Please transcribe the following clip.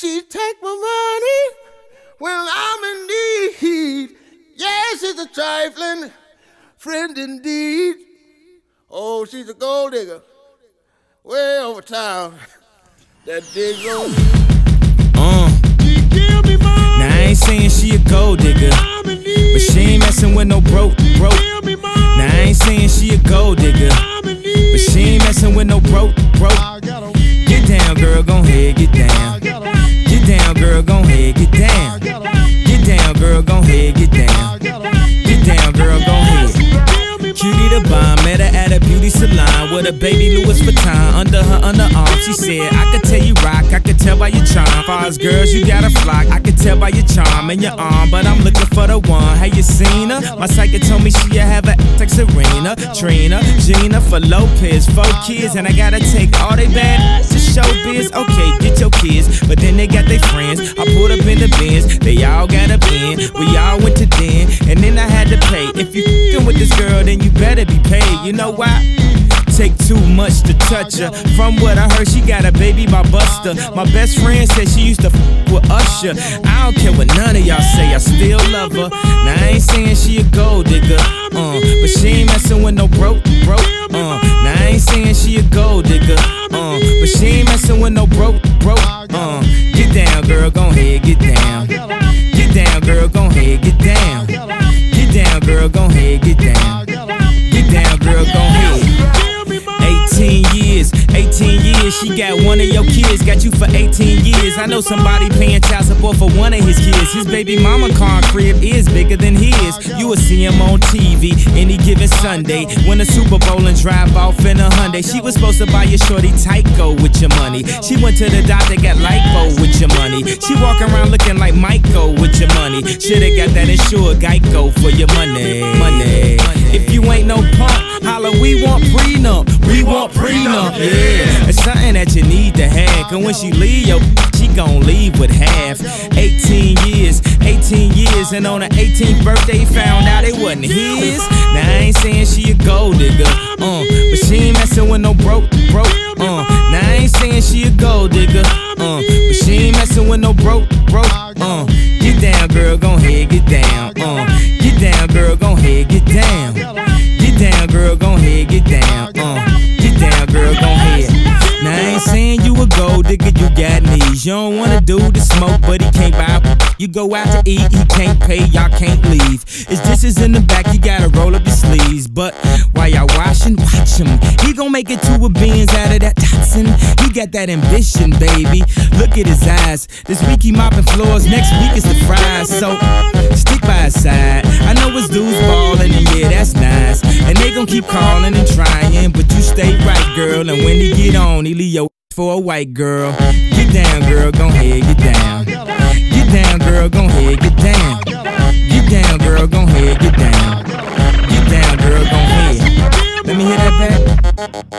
She take my money when I'm in need. Yes, she's a trifling friend indeed. Oh, she's a gold digger. Way over town. That digs on me. Uh. Now I ain't saying she a gold digger, but she ain't messing with no broke, broke. Now I ain't saying she a gold digger, with a baby Louis Vuitton under her underarm. She said, I could tell you rock, I could tell by your charm. Far girls, you got a flock, I could tell by your charm and your arm. But I'm looking for the one. Have you seen her? My psychic told me she have a like Serena, Trina, Jennifer Lopez, four kids, and I gotta take all they bad to show showbiz. Okay, get your kids, but then they got their friends. I pulled up in the Benz, they all got a bin. We all went to den, and then I had to pay. If you fing with this girl, then you better be paid. You know why? Take too much to touch her. From what I heard, she got a baby by Busta. My best friend said she used to f with Usher. I don't care what none of y'all say, I still love her. Now I ain't saying she a gold digger, uh, but she ain't messing with no broke, broke. Uh, now I ain't saying she a gold digger, uh, but she ain't messing with no broke, broke. Uh, get down, girl, gon' head, get down. She got one of your kids, got you for 18 years. I know somebody paying child support for one of his kids. His baby mama car crib is bigger than his. You will see him on TV any given Sunday. Win a Super Bowl and drive off in a Hyundai. She was supposed to buy your shorty Tyco with your money. She went to the doctor, got lipo with your money. She walk around looking like Michael with your money. Shoulda got that insured Geico for your money. Money. Yeah. It's something that you need to have. Cause when she leave, yo, she gon' leave with half. 18 years, 18 years, and on her 18th birthday, found out it wasn't his. Now I ain't saying she a gold digger, uh, but she ain't messing with no broke, broke, uh. Now I ain't saying she a gold digger, uh, but she ain't messing with no broke, broke, uh. Get down, girl, gon' head, get down, uh. Gold digger, you got knees. You don't wanna do the smoke, but he can't buy. You go out to eat, he can't pay, y'all can't leave. His dishes in the back, you gotta roll up your sleeves. But while y'all washing, watch him. He gon' make it to a Benz out of that Datsun. He got that ambition, baby. Look at his eyes. This week he mopping floors, next week is the fries. So stick by his side. I know his dudes ballin', and yeah, that's nice. And they gon' keep calling and trying, but you stay right, girl. And when he get on, he leave your for a white girl. Get down, girl, go ahead, get down. Get down, girl, go ahead, get down. Get down, girl, go ahead, get down. Get down, girl, go ahead. Let me hear that back.